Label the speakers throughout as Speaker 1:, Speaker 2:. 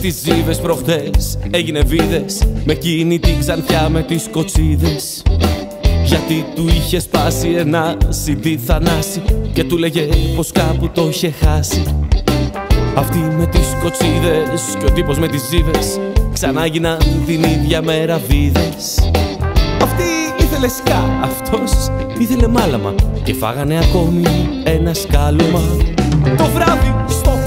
Speaker 1: τις ζύβες προχτές. Έγινε βίδες Με εκείνη την ξανθιά με τις κοτσίδες. Γιατί του είχε σπάσει ένα CD θανάσι Και του λέγε πως κάπου το είχε χάσει. Αυτή με τις κοτσίδες και ο τύπος με τις ζύβες Ξανά γίναν την ίδια μέρα βίδες. Αυτή ήθελε σκά, αυτός ήθελε μάλαμα Και φάγανε ακόμη ένα σκάλωμα. Το βράδυ στο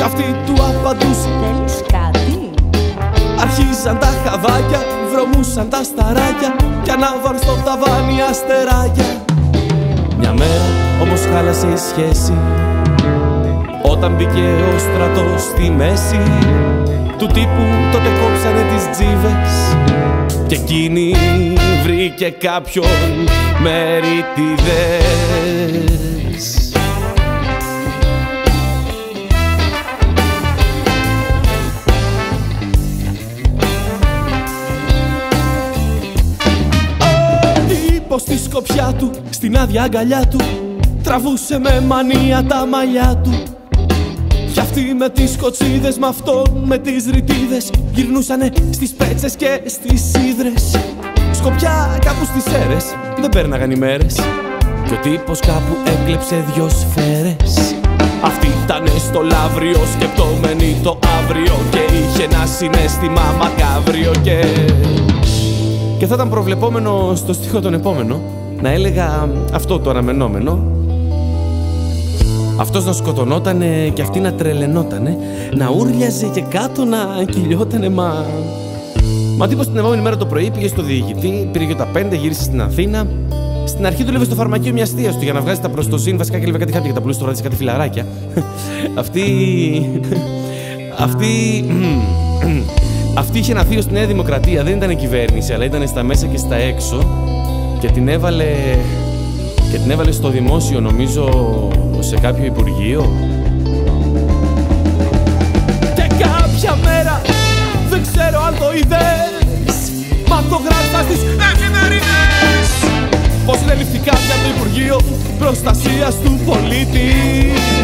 Speaker 1: Κι αυτή του απαντούσε
Speaker 2: Θέλεις κάτι;
Speaker 1: Αρχίζαν τα χαδάκια, βρωμούσαν τα σταράκια Κι ανάβαν στο ταβάνι αστεράκια. Μια μέρα όμως χάλασε η σχέση. Όταν μπήκε ο στρατός στη μέση Του τύπου τότε κόψανε τις τζίβες. Και εκείνη βρήκε κάποιον μεριτιδές στη σκοπιά του, στην άδεια αγκαλιά του. Τραβούσε με μανία τα μαλλιά του. Κι αυτοί με τις κοτσίδες, με αυτόν με τις ρητίδες Γυρνούσανε στις πέτσες και στις σίδρες. Σκοπιά κάπου στις αίρες, δεν πέρναγαν οι μέρες. Κι ο τύπος κάπου έκλεψε δυο σφαίρες. Αυτή ήταν στο λαύριο σκεπτόμενη το αύριο. Και είχε ένα συνέστημα μακάβριο και και θα ήταν προβλεπόμενο στο στίχο τον επόμενο να έλεγα αυτό το αναμενόμενο. Αυτός να σκοτωνότανε και αυτή να τρελαινότανε, να ούρλιαζε και κάτω να κυλιότανε, μα... Μα τύπος την επόμενη μέρα το πρωί πήγε στο διοικητή, πήρε και τα πέντε, γύρισε στην Αθήνα. Στην αρχή δούλευε στο φαρμακείο μιας θείας του για να βγάζει τα προστοζήν. Βασικά και κάτι χάπια για τα πλούσια το κάτι φιλαράκια. αυτή. αυτή. Αυτή είχε ένα θείο στη Νέα Δημοκρατία, δεν ήταν κυβέρνηση, αλλά ήταν στα μέσα και στα έξω. Και την έβαλε, και την έβαλε στο δημόσιο, νομίζω, σε κάποιο υπουργείο. Και κάποια μέρα, δεν ξέρω αν το είδες, μα το γράψα στις εφημερίδες. Πως ληφθεί κάποια από το Υπουργείο Προστασίας του Πολίτη. Αγκαλιά με έναν